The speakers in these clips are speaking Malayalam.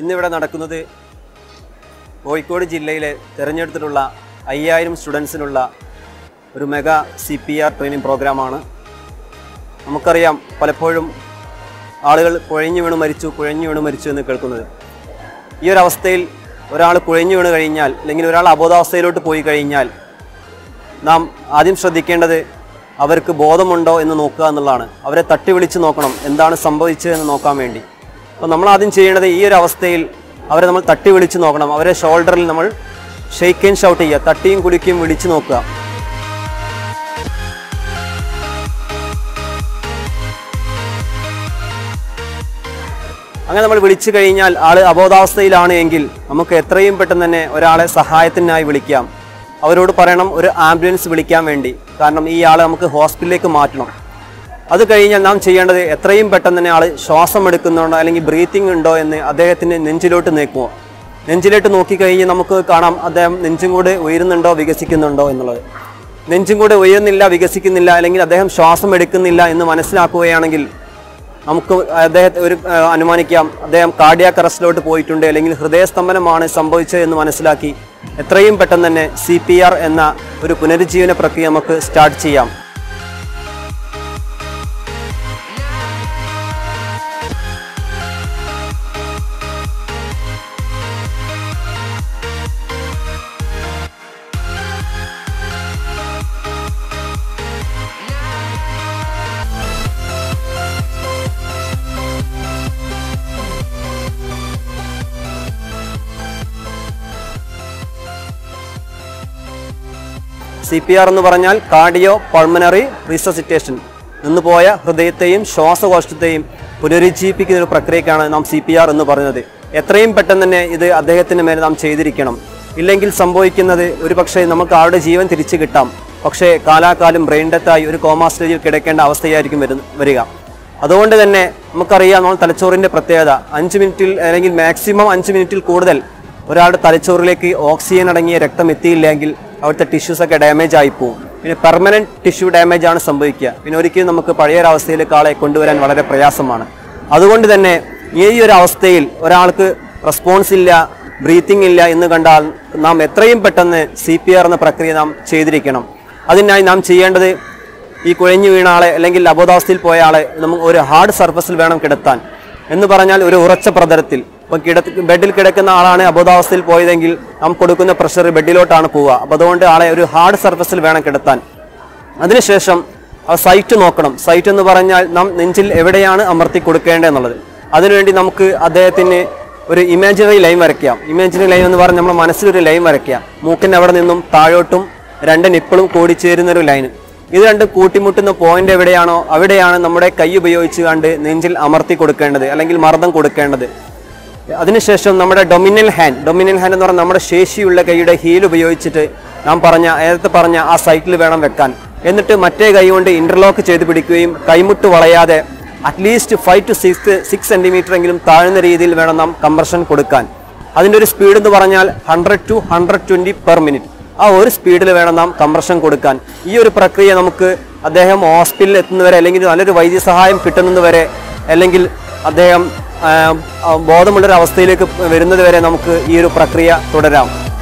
ഇന്നിവിടെ നടക്കുന്നത് കോഴിക്കോട് ജില്ലയിലെ തിരഞ്ഞെടുത്തിട്ടുള്ള അയ്യായിരം സ്റ്റുഡൻസിനുള്ള ഒരു mega C P R training പ്രോഗ്രാമാണ്. നമുക്കറിയാം പലപ്പോഴും ആളുകൾ കുഴഞ്ഞു വീണ് മരിച്ചു കുഴഞ്ഞു വീണ് മരിച്ചു എന്ന് കേൾക്കുന്നത്. ഈ ഒരു അവസ്ഥയിൽ ഒരാൾ കുഴഞ്ഞു വീണ് കഴിഞ്ഞാൽ അല്ലെങ്കിൽ ഒരാൾ അബോധാവസ്ഥയിലോട്ട് പോയി കഴിഞ്ഞാൽ നാം ആദ്യം ശ്രദ്ധിക്കേണ്ടത് അവർക്ക് ബോധമുണ്ടോ എന്ന് നോക്കുക എന്നുള്ളതാണ്. അവരെ തട്ടി വിളിച്ച് നോക്കണം എന്താണ് സംഭവിച്ചത് എന്ന് നോക്കാൻ വേണ്ടി. അപ്പോൾ നമ്മൾ ആദ്യം ചെയ്യേണ്ടത് ഈ ഒരു അവസ്ഥയിൽ അവരെ നമ്മൾ തട്ടി വിളിച്ച് നോക്കണം. അവരെ ഷോൾഡറിൽ നമ്മൾ ഷെയ്ക്ക് ആൻഡ് ഷൗട്ട് ചെയ്യുക. തട്ടിയും കുടിക്കുകയും വിളിച്ച് നോക്കുക. അങ്ങനെ നമ്മൾ വിളിച്ചു കഴിഞ്ഞാൽ ആൾ അബോധാവസ്ഥയിലാണ് എങ്കിൽ നമുക്ക് എത്രയും പെട്ടെന്ന് തന്നെ ഒരാളെ സഹായത്തിനായി വിളിക്കാം. അവരോട് പറയണം ഒരു ആംബുലൻസ് വിളിക്കാൻ വേണ്ടി. കാരണം ഈ ആളെ നമുക്ക് ഹോസ്പിറ്റലിലേക്ക് മാറ്റണം. അത് കഴിഞ്ഞാൽ നാം ചെയ്യേണ്ടത് എത്രയും പെട്ടെന്ന് തന്നെ ആൾ ശ്വാസം എടുക്കുന്നുണ്ടോ അല്ലെങ്കിൽ ബ്രീത്തിങ് ഉണ്ടോ എന്ന് അദ്ദേഹത്തിന് നെഞ്ചിലോട്ട് നീക്കുമോ നെഞ്ചിലോട്ട് നോക്കിക്കഴിഞ്ഞ് നമുക്ക് കാണാം അദ്ദേഹം നെഞ്ചും കൂടെ ഉയരുന്നുണ്ടോ വികസിക്കുന്നുണ്ടോ എന്നുള്ളത്. നെഞ്ചും കൂടെ ഉയരുന്നില്ല വികസിക്കുന്നില്ല അല്ലെങ്കിൽ അദ്ദേഹം ശ്വാസം എടുക്കുന്നില്ല എന്ന് മനസ്സിലാക്കുകയാണെങ്കിൽ നമുക്ക് അദ്ദേഹത്തെ ഒരു അനുമാനിക്കാം. അദ്ദേഹം കാർഡിയാക് അറസ്റ്റിലോട്ട് പോയിട്ടുണ്ട് അല്ലെങ്കിൽ ഹൃദയസ്തംഭനമാണ് സംഭവിച്ചത് എന്ന് മനസ്സിലാക്കി എത്രയും പെട്ടെന്ന് തന്നെ സി എന്ന ഒരു പുനരുജ്ജീവന പ്രക്രിയ നമുക്ക് സ്റ്റാർട്ട് ചെയ്യാം. സി പി ആർ എന്ന് പറഞ്ഞാൽ കാർഡിയോ പൾമനറി റിസസിറ്റേഷൻ നിന്നുപോയ ഹൃദയത്തെയും ശ്വാസകോശത്തെയും പുനരുജ്ജീവിപ്പിക്കുന്ന ഒരു പ്രക്രിയക്കാണ് നാം സി പി ആർ എന്ന് പറയുന്നത്. എത്രയും പെട്ടെന്ന് തന്നെ ഇത് അദ്ദേഹത്തിന് മേലെ നാം ചെയ്തിരിക്കണം. ഇല്ലെങ്കിൽ സംഭവിക്കുന്നത് ഒരു പക്ഷേ നമുക്ക് ആളുടെ ജീവൻ തിരിച്ചു കിട്ടാം. പക്ഷേ കാലാകാലം ബ്രെയിൻ ഡെത്തായി ഒരു കോമാ സ്റ്റേജിൽ കിടക്കേണ്ട അവസ്ഥയായിരിക്കും വരിക. അതുകൊണ്ട് തന്നെ നമുക്കറിയാം നമ്മൾ തലച്ചോറിന്റെ പ്രത്യേകത. അഞ്ച് മിനിറ്റിൽ അല്ലെങ്കിൽ മാക്സിമം അഞ്ച് മിനിറ്റിൽ കൂടുതൽ ഒരാളുടെ തലച്ചോറിലേക്ക് ഓക്സിജൻ അടങ്ങിയ രക്തം എത്തിയില്ലെങ്കിൽ അവിടുത്തെ ടിഷ്യൂസ് ഒക്കെ ഡാമേജ് ആയി പോകും പിന്നെ പെർമനന്റ് ടിഷ്യൂ ഡാമേജ് ആണ് സംഭവിക്കുക. പിന്നെ ഒരിക്കലും നമുക്ക് പഴയ ഒരു അവസ്ഥയിലേക്ക് ആളെ കൊണ്ടുവരാൻ വളരെ പ്രയാസമാണ്. അതുകൊണ്ട് തന്നെ ഈ ഒരു അവസ്ഥയിൽ ഒരാൾക്ക് റെസ്പോൺസ് ഇല്ല ബ്രീത്തിങ് ഇല്ല എന്ന് കണ്ടാൽ നാം എത്രയും പെട്ടെന്ന് സി പി ആർ എന്ന പ്രക്രിയ നാം ചെയ്തിരിക്കണം. അതിനായി നാം ചെയ്യേണ്ടത് ഈ കുഴഞ്ഞു വീണ ആളെ അല്ലെങ്കിൽ അബോധാവസ്ഥയിൽ പോയ ആളെ നമുക്ക് ഒരു ഹാർഡ് സർഫസിൽ വേണം കിടത്താൻ. എന്ന് പറഞ്ഞാൽ ഒരു ഉറച്ച പ്രതലത്തിൽ. ഇപ്പം കിട ബെഡിൽ കിടക്കുന്ന ആളാണ് അബോധാവസ്ഥയിൽ പോയതെങ്കിൽ നാം കൊടുക്കുന്ന പ്രഷർ ബെഡിലോട്ടാണ് പോവുക. അപ്പോൾ അതുകൊണ്ട് ആളെ ഒരു ഹാർഡ് സർഫസിൽ വേണം കിടത്താൻ. അതിനുശേഷം ആ സൈറ്റ് നോക്കണം. സൈറ്റ് എന്ന് പറഞ്ഞാൽ നാം നെഞ്ചിൽ എവിടെയാണ് അമർത്തി കൊടുക്കേണ്ടത് എന്നുള്ളത്. അതിനുവേണ്ടി നമുക്ക് അദ്ദേഹത്തിന് ഒരു ഇമാജിനറി ലൈൻ വരയ്ക്കാം. ഇമാജിനറി ലൈൻ എന്ന് പറഞ്ഞാൽ നമ്മുടെ മനസ്സിലൊരു ലൈൻ വരയ്ക്കാം. മൂക്കിന്റെ അവിടെ നിന്നും താഴോട്ടും രണ്ട് നിപ്പിളും കൂടിച്ചേരുന്ന ഒരു ലൈൻ ഇത് രണ്ട് കൂട്ടിമുട്ടുന്ന പോയിന്റ് എവിടെയാണോ അവിടെയാണ് നമ്മുടെ കൈ ഉപയോഗിച്ച് കണ്ട് നെഞ്ചിൽ അമർത്തി കൊടുക്കേണ്ടത് അല്ലെങ്കിൽ മർദ്ദം കൊടുക്കേണ്ടത്. അതിനുശേഷം നമ്മുടെ ഡൊമിനൽ ഹാൻഡ് ഡൊമിനൽ ഹാൻഡ് എന്ന് പറഞ്ഞാൽ നമ്മുടെ ശേഷിയുള്ള കൈയുടെ ഹീൽ ഉപയോഗിച്ചിട്ട് നാം പറഞ്ഞ നേരത്തെ പറഞ്ഞ ആ സൈക്കിൾ വേണം വെക്കാൻ. എന്നിട്ട് മറ്റേ കൈ കൊണ്ട് ഇന്റർലോക്ക് ചെയ്ത് പിടിക്കുകയും കൈമുട്ട് വളയാതെ at least five to six six centimetre എങ്കിലും താഴ്ന്ന രീതിയിൽ വേണം നാം കംപ്രഷൻ കൊടുക്കാൻ. അതിന്റെ ഒരു സ്പീഡ് എന്ന് പറഞ്ഞാൽ hundred to hundred twenty per minute ആ ഒരു സ്പീഡിൽ വേണം നാം കംപ്രഷൻ കൊടുക്കാൻ. ഈ ഒരു പ്രക്രിയ നമുക്ക് അദ്ദേഹം ഹോസ്പിറ്റലിൽ എത്തുന്നവരെ അല്ലെങ്കിൽ നല്ലൊരു വൈദ്യസഹായം കിട്ടുന്നതുവരെ അല്ലെങ്കിൽ അദ്ദേഹം ആ, ആ, ബോധമുള്ളൊരു അവസ്ഥയിലേക്ക് വരുന്നത് വരെ നമുക്ക് ഈ ഒരു പ്രക്രിയ തുടരാം.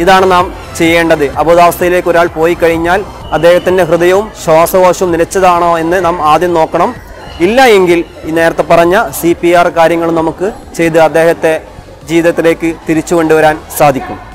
ഇതാണ് നാം ചെയ്യേണ്ടത്. അബോധാവസ്ഥയിലേക്ക് ഒരാൾ പോയി കഴിഞ്ഞാൽ അദ്ദേഹത്തിന്റെ ഹൃദയവും ശ്വാസകോശവും നിലച്ചതാണോ എന്ന് നാം ആദ്യം നോക്കണം. ഇല്ല എങ്കിൽ ഈ നേരത്തെ പറഞ്ഞ സി പി ആർ കാര്യങ്ങൾ നമുക്ക് ചെയ്ത് അദ്ദേഹത്തെ ജീവിതത്തിലേക്ക് തിരിച്ചു കൊണ്ടുവരാൻ സാധിക്കും.